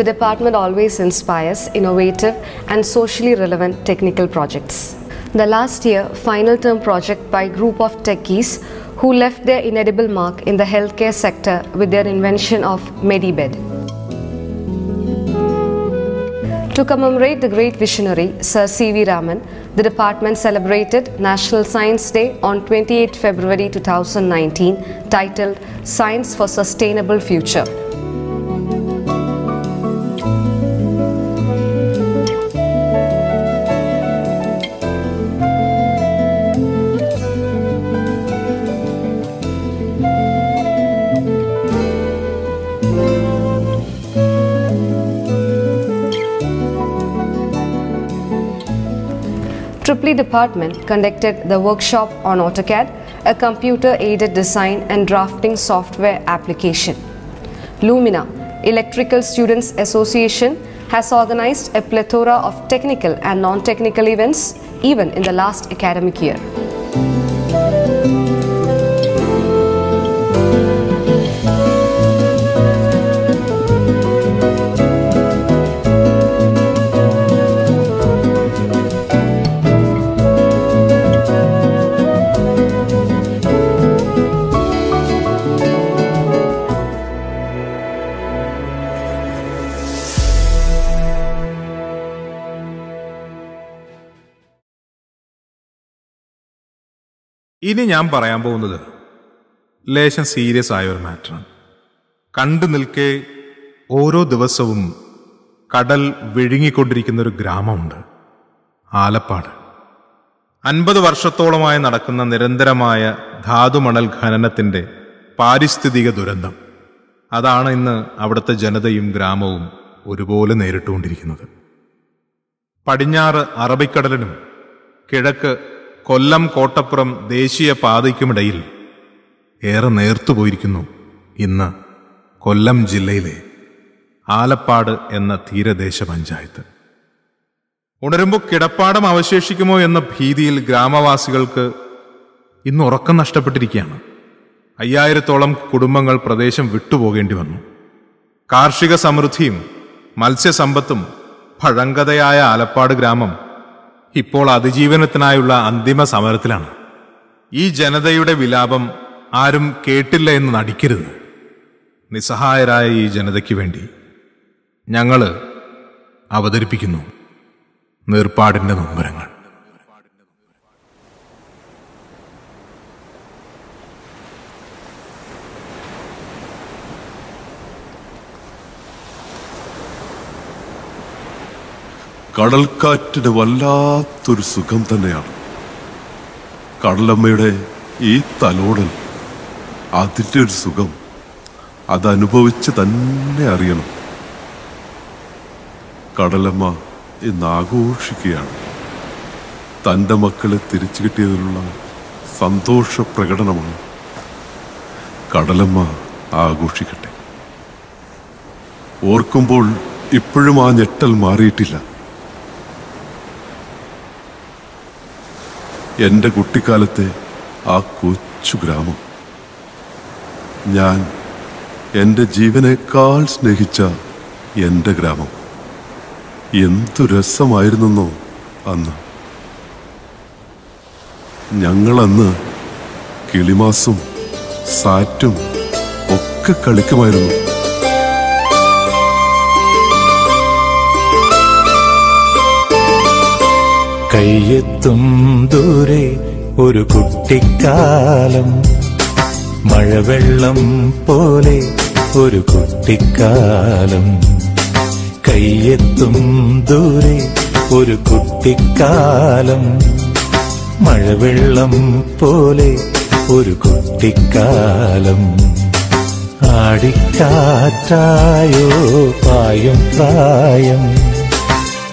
The department always inspires innovative and socially relevant technical projects. The last year final term project by group of techies who left their inedible mark in the healthcare sector with their invention of Medibed. To commemorate the great visionary Sir C.V. Raman, the department celebrated National Science Day on 28 February 2019 titled Science for Sustainable Future. Triply department conducted the workshop on AutoCAD, a computer aided design and drafting software application. Lumina, Electrical Students Association, has organized a plethora of technical and non technical events even in the last academic year. ഇനി ഞാൻ പറയാൻ പോകുന്നത് ലേശം serious ആയ ഒരു മാറ്ററാണ്. കണ്ടു നിൽക്കെ ഓരോ ദിവസവും കടൽ വിഴുങ്ങിക്കൊണ്ടിരിക്കുന്ന ഒരു ഗ്രാമമുണ്ട്. ആലപ്പാട്. അൻപത് വർഷത്തോളമായി നടക്കുന്ന നിരന്തരമായ ധാതുമണൽ ഖനനത്തിന്റെ പാരിസ്ഥിതിക ദുരന്തം. അതാണ് ഇന്ന് അവിടുത്തെ ജനതയും ഗ്രാമവും ഒരുപോലെ നേരിട്ടുകൊണ്ടിരിക്കുന്നത്. പടിഞ്ഞാറ് അറബിക്കടലിനും കിഴക്ക് കൊല്ലം കോട്ടപ്പുറം ദേശീയ പാതയ്ക്കുമിടയിൽ ഏറെ നേർത്തുപോയിരിക്കുന്നു ഇന്ന് കൊല്ലം ജില്ലയിലെ ആലപ്പാട് എന്ന തീരദേശ പഞ്ചായത്ത് ഉണരുമ്പോൾ കിടപ്പാടം അവശേഷിക്കുമോ എന്ന ഭീതിയിൽ ഗ്രാമവാസികൾക്ക് ഇന്ന് ഉറക്കം നഷ്ടപ്പെട്ടിരിക്കുകയാണ്. അയ്യായിരത്തോളം കുടുംബങ്ങൾ പ്രദേശം വിട്ടുപോകേണ്ടി വന്നു. കാർഷിക സമൃദ്ധിയും മത്സ്യസമ്പത്തും പഴങ്കതയായ ആലപ്പാട് ഗ്രാമം ഇപ്പോൾ അതിജീവനത്തിനായുള്ള അന്തിമ സമരത്തിലാണ്. ഈ ജനതയുടെ വിലാപം ആരും കേട്ടില്ല എന്ന് നടിക്കരുത്. നിസ്സഹായരായ ഈ ജനതയ്ക്ക് വേണ്ടി ഞങ്ങൾ അവതരിപ്പിക്കുന്നു. നീർപ്പാടിന്റെ നൊമ്പരങ്ങൾ. കടൽക്കാറ്റിന് വല്ലാത്തൊരു സുഖം തന്നെയാണ്. കടലമ്മയുടെ ഈ തലോടൽ അതിന്റെ ഒരു സുഖം അതനുഭവിച്ച് തന്നെ അറിയണം. കടലമ്മ ഇന്ന് ആഘോഷിക്കുകയാണ്. തന്റെ മക്കളെ തിരിച്ചു കിട്ടിയതിലുള്ള സന്തോഷ പ്രകടനമാണ് കടലമ്മ ആഘോഷിക്കട്ടെ. ഓർക്കുമ്പോൾ ഇപ്പോഴും ആ ഞെട്ടൽ മാറിയിട്ടില്ല. എന്റെ കുട്ടിക്കാലത്തെ ആ കൊച്ചു ഗ്രാമം. ഞാൻ എന്റെ ജീവനേക്കാൾ സ്നേഹിച്ച എന്റെ ഗ്രാമം. എന്തു രസമായിരുന്നോ അന്ന്. ഞങ്ങളന്ന് കിളിമാസും സാറ്റും ഒക്കെ കളിക്കുമായിരുന്നു. കയ്യെത്തും ദൂരെ ഒരു കുട്ടിക്കാലം. മഴവെള്ളം പോലെ ഒരു കുട്ടിക്കാലം. കയ്യെത്തും ദൂരെ ഒരു കുട്ടിക്കാലം. മഴവെള്ളം പോലെ ഒരു കുട്ടിക്കാലം. ആടിക്കാറ്റായോ പായും പ്രായം.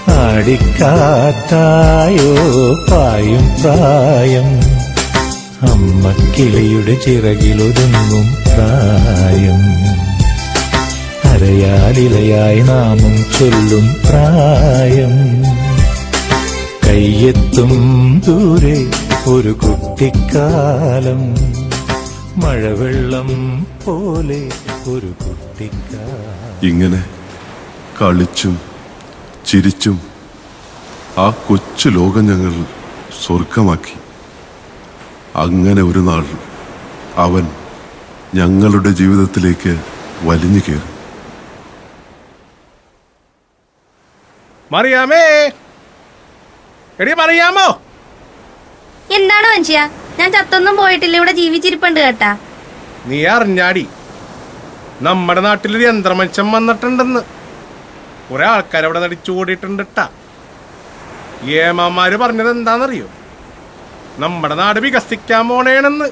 ആടിക്കാറ്റായോ പായും പ്രായം. അമ്മ കിളിയുടെ ചിറകിലൊതുങ്ങും പ്രായം. അരയാലിലയായി നാമം ചൊല്ലും പ്രായം. കയ്യെത്തും ദൂരെ ഒരു കുട്ടിക്കാലം. മഴവെള്ളം പോലെ ഒരു കുട്ടിക്കാലം. ഇങ്ങനെ കളിച്ചും ചിരിച്ചും ആ കൊച്ചു ലോകം ഞങ്ങൾ സ്വർഗമാക്കി. അങ്ങനെ ഒരു നാൾ അവൻ ഞങ്ങളുടെ ജീവിതത്തിലേക്ക് വലിഞ്ഞു കയറി. മറിയാമേ! എടി മറിയാമോ? എന്താണ് മനുഷ്യ ഞാൻ ചത്തൊന്നും പോയിട്ടില്ല. ഇവിടെ ജീവിച്ചിരിപ്പുണ്ട് കേട്ടാ. നീ അറിഞ്ഞാടി. നമ്മുടെ നാട്ടിലൊരു യന്ത്രമനുഷ്യൻ വന്നിട്ടുണ്ടെന്ന്. കുറെ ആൾക്കാർ അവിടെ നടിച്ചു കൂടിയിട്ടുണ്ട് ട്ടാ. ഏമാമാര് പറഞ്ഞത് എന്താണെന്നറിയോ? നമ്മുടെ നാട് വികസിക്കാൻ പോണേണെന്ന്.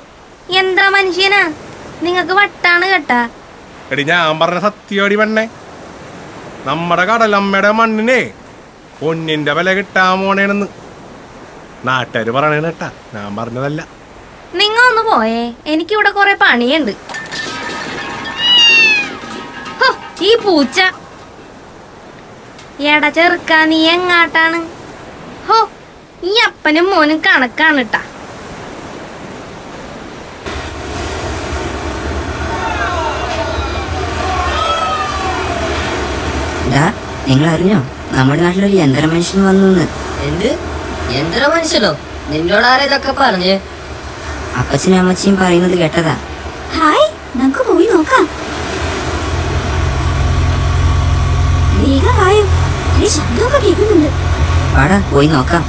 എന്താ മനുഷ്യനാ? നിങ്ങക്ക് വട്ടാണ് കേട്ടാ. എടി ഞാൻ പറഞ്ഞ സത്യോടി പെണ്ണെ. നമ്മുടെ കടലമ്മയുടെ മണ്ണിനെ പൊന്നിന്റെ വില കിട്ടാൻ പോണേണെന്ന്. നാട്ടുകാര് പറയണേന്ന് കേട്ടാ. ഞാൻ പറഞ്ഞതല്ല. നിങ്ങ ഒന്ന് പോയേ. എനിക്കിവിടെ കുറെ പണിയുണ്ട്. ഈ പൂച്ച. എടാ ചെറുക്കാ നീ എങ്ങാട്ടാണ്? ഹോ ഈ അപ്പനും മോനും കണക്കാണ് ട്ടാ. ഡാ നിങ്ങൾ അറിഞ്ഞോ നമ്മുടെ നാട്ടിലൊരു യന്ത്രമനുഷ്യൻ വന്നു എന്ത്? യന്ത്ര മനുഷ്യനോ നിന്നോടാരാ ഇതൊക്കെ പറഞ്ഞു? അപ്പച്ചനും അമ്മച്ചിയും പറയുന്നത് കേട്ടതാ. ഹായ് നമുക്ക് പോയി നോക്കാം. വേഗം വായോ ശബ്ദമൊക്കെ കേൾക്കുന്നുണ്ട് പോയി നോക്കാം.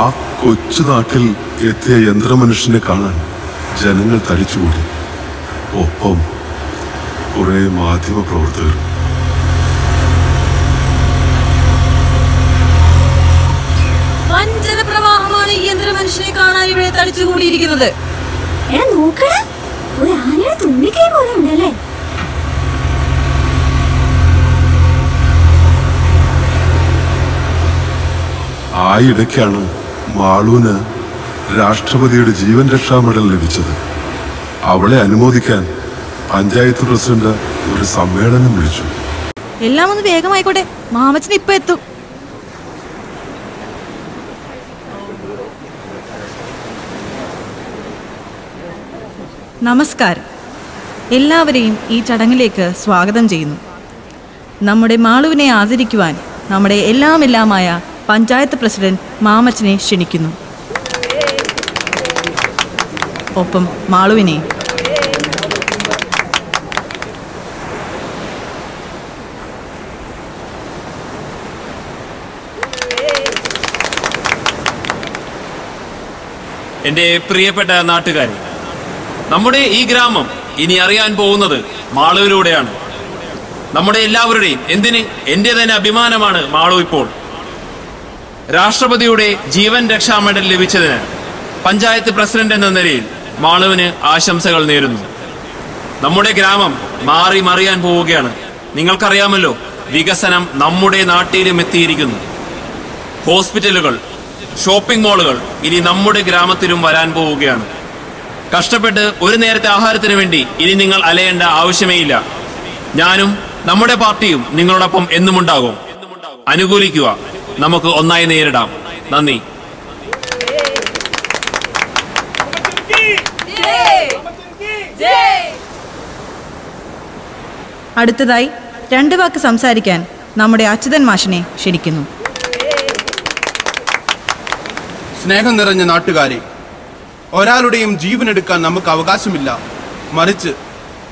ആ കൊച്ചു നാട്ടിൽ എത്തിയ യന്ത്രമനുഷ്യനെ കാണാൻ ജനങ്ങൾ തടിച്ചുകൂടി. ഒപ്പം കുറെ മാധ്യമ പ്രവർത്തകർ ഇവിടെ തടിച്ചുകൂടിയിരിക്കുന്നത് ഒരു ആനയുടെ തുമ്പിക്കൈ പോലെ ഉണ്ടല്ലേ? ആ ഇടയ്ക്കാണ് മാളൂന് രാഷ്ട്രപതിയുടെ ജീവൻ രക്ഷാ മെഡൽ ലഭിച്ചത്. അവളെ അനുമോദിക്കാൻ പഞ്ചായത്ത് പ്രസിഡന്റ് ഒരു സമ്മേളനം വിളിച്ചു. എല്ലാം ഒന്ന് വേഗമായിക്കോട്ടെ. മാമച്ചൻ ഇപ്പൊ എത്തും. നമസ്കാരം. എല്ലാവരെയും ഈ ചടങ്ങിലേക്ക് സ്വാഗതം ചെയ്യുന്നു. നമ്മുടെ മാളുവിനെ ആദരിക്കുവാൻ നമ്മുടെ എല്ലാം എല്ലാമായ പഞ്ചായത്ത് പ്രസിഡന്റ് മാമച്ചനെ ക്ഷണിക്കുന്നു. ഒപ്പം മാളുവിനെ. എന്റെ പ്രിയപ്പെട്ട നാട്ടുകാരെ നമ്മുടെ ഈ ഗ്രാമം ഇനി അറിയാൻ പോകുന്നത് മാളുവിലൂടെയാണ്. നമ്മുടെ എല്ലാവരുടെയും എന്തിന്? എന്റെ തന്നെ അഭിമാനമാണ് മാളു ഇപ്പോൾ. രാഷ്ട്രപതിയുടെ ജീവൻ രക്ഷാ മെഡൽ ലഭിച്ചതിന് പഞ്ചായത്ത് പ്രസിഡന്റ് എന്ന നിലയിൽ മാളുവിന് ആശംസകൾ നേരുന്നു. നമ്മുടെ ഗ്രാമം മാറി മറിയാൻ പോവുകയാണ്. നിങ്ങൾക്കറിയാമല്ലോ വികസനം നമ്മുടെ നാട്ടിലും എത്തിയിരിക്കുന്നു. ഹോസ്പിറ്റലുകൾ ഷോപ്പിംഗ് മാളുകൾ ഇനി നമ്മുടെ ഗ്രാമത്തിലും വരാൻ പോവുകയാണ്. കഷ്ടപ്പെട്ട് ഒരു നേരത്തെ ആഹാരത്തിന് വേണ്ടി ഇനി നിങ്ങൾ അലയേണ്ട ആവശ്യമേ ഇല്ല ഞാനും നമ്മുടെ പാർട്ടിയും നിങ്ങളോടൊപ്പം എന്നുമുണ്ടാകും. അനുകൂലിക്കുക. നമുക്ക് ഒന്നായി നേരിടാം. നന്ദി. അടുത്തതായി രണ്ട് വാക്ക് സംസാരിക്കാൻ നമ്മുടെ അച്യുതൻ മാഷിനെ ക്ഷണിക്കുന്നു. സ്നേഹം നിറഞ്ഞ നാട്ടുകാരെ ഒരാളുടെയും ജീവനെടുക്കാൻ നമുക്ക് അവകാശമില്ല. മറിച്ച്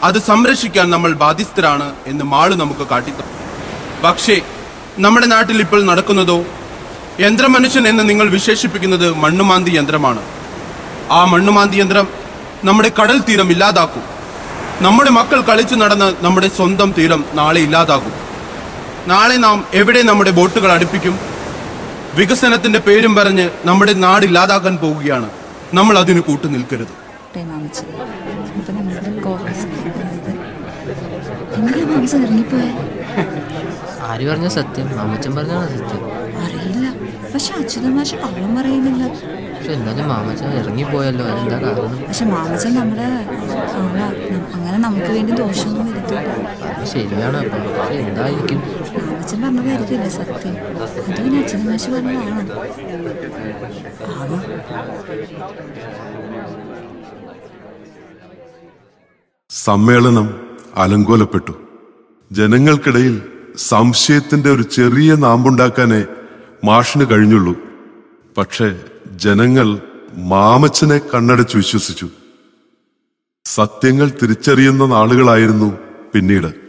അത് സംരക്ഷിക്കാൻ നമ്മൾ ബാധ്യസ്ഥരാണ് എന്ന് മാൾ നമുക്ക് കാട്ടിത്തന്നു പക്ഷേ നമ്മുടെ നാട്ടിൽ ഇപ്പോൾ നടക്കുന്നതോ യന്ത്രമനുഷ്യൻ എന്ന് നിങ്ങൾ വിശേഷിപ്പിക്കുന്നത് മണ്ണുമാന്തി യന്ത്രമാണ്. ആ മണ്ണുമാന്തി യന്ത്രം നമ്മുടെ കടൽ തീരം ഇല്ലാതാക്കും. നമ്മുടെ മക്കൾ കളിച്ചു നടന്ന് നമ്മുടെ സ്വന്തം തീരം നാളെ ഇല്ലാതാകും. നാളെ നാം എവിടെ നമ്മുടെ ബോട്ടുകൾ അടുപ്പിക്കും? വികസനത്തിന്റെ പേരും പറഞ്ഞ് നമ്മുടെ നാട് ഇല്ലാതാക്കാൻ പോവുകയാണ് നമ്മൾ അതിന് കൂട്ടു നിൽക്കരുത്. ആര് പറഞ്ഞ സത്യം? മാമച്ചൻ പറഞ്ഞാണ് സത്യം? അറിയില്ല. പക്ഷെ അച്യുത മാഷ് കള്ളം പറയുന്നില്ല. പക്ഷെ എന്നാലും മാമച്ചൻ ഇറങ്ങിപ്പോയല്ലോ അതെന്താ കാരണം? പക്ഷെ മാമച്ചൻ നമ്മുടെ അങ്ങനെ നമുക്ക് വേണ്ടി ദോഷമൊന്നും വരുത്തില്ല ശരിയാണ് അപ്പം പക്ഷെ എന്തായിരിക്കും? മാമച്ചൻ പറഞ്ഞതായിരിക്കില്ല സത്യം? അത് പിന്നെ അച്യുത മാഷ് പറഞ്ഞതാണ്. സമ്മേളനം അലങ്കോലപ്പെട്ടു. ജനങ്ങൾക്കിടയിൽ സംശയത്തിന്റെ ഒരു ചെറിയ നാമ്പുണ്ടാക്കാനേ മാഷിന് കഴിഞ്ഞുള്ളൂ. പക്ഷേ ജനങ്ങൾ മാമച്ചനെ കണ്ണടച്ച് വിശ്വസിച്ചു. സത്യങ്ങൾ തിരിച്ചറിയുന്ന നാളുകളായിരുന്നു പിന്നീട്.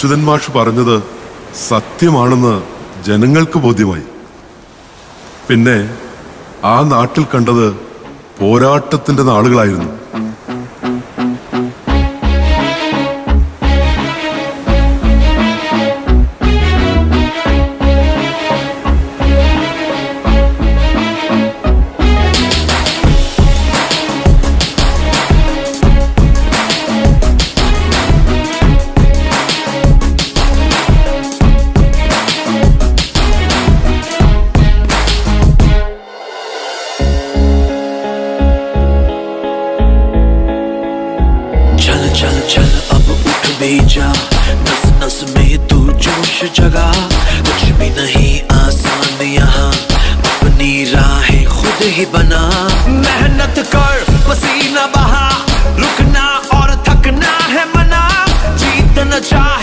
അച്യുതൻ മാഷ് പറഞ്ഞത് സത്യമാണെന്ന് ജനങ്ങൾക്ക് ബോധ്യമായി. പിന്നെ ആ നാട്ടിൽ കണ്ടത് പോരാട്ടത്തിന്റെ നാളുകളായിരുന്നു. जोश जगा, कुछ भी नहीं आसान यहाँ। अपनी राहें खुद ही बना। मेहनत कर, पसीना बहा, रुकना और थकना है मना। जीतना चाहे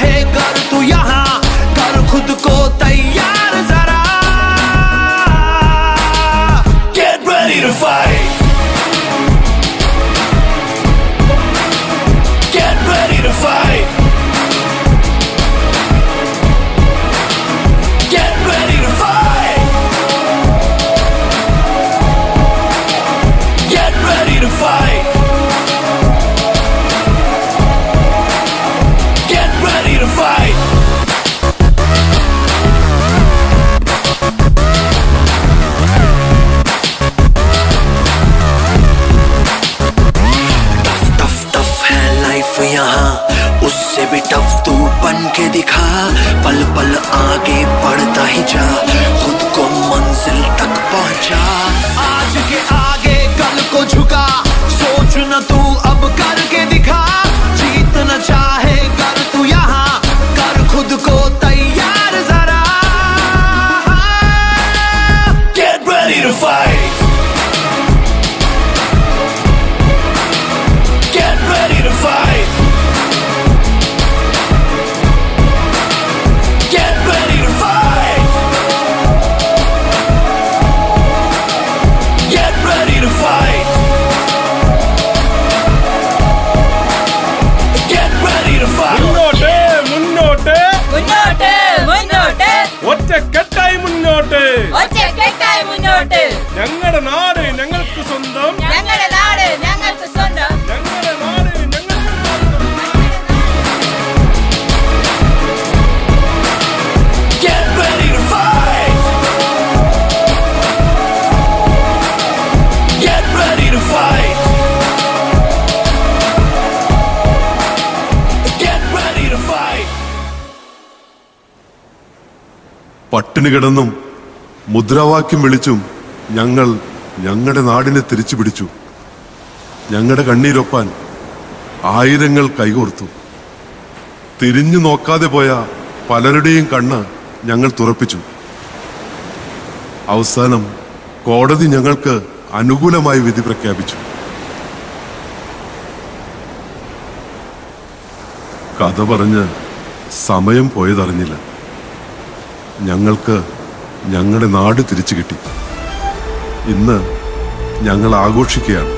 വീണ് കിടന്നും മുദ്രാവാക്യം വിളിച്ചും ഞങ്ങൾ ഞങ്ങളുടെ നാടിനെ തിരിച്ചു പിടിച്ചു ഞങ്ങളുടെ കണ്ണീരൊപ്പാൻ ആയിരങ്ങൾ കൈകോർത്തു. തിരിഞ്ഞു നോക്കാതെ പോയ പലരുടെയും കണ്ണ് ഞങ്ങൾ തുറപ്പിച്ചു. അവസാനം കോടതി ഞങ്ങൾക്ക് അനുകൂലമായി വിധി പ്രഖ്യാപിച്ചു. കഥ പറഞ്ഞ് സമയം പോയതറിഞ്ഞില്ല. ഞങ്ങൾക്ക് ഞങ്ങളുടെ നാട് തിരിച്ചു കിട്ടി. ഇന്ന് ഞങ്ങൾ ആഘോഷിക്കുകയാണ്.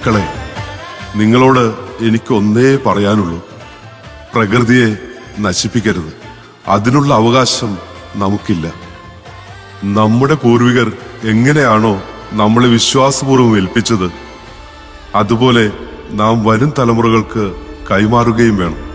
മക്കളെ നിങ്ങളോട് എനിക്ക് ഒന്നേ പറയാനുള്ളൂ. പ്രകൃതിയെ നശിപ്പിക്കരുത്. അതിനുള്ള അവകാശം നമുക്കില്ല. നമ്മുടെ പൂർവികർ എങ്ങനെയാണോ നമ്മളെ വിശ്വാസപൂർവം ഏൽപ്പിച്ചത് അതുപോലെ നാം വരും തലമുറകൾക്ക് കൈമാറുകയും വേണം.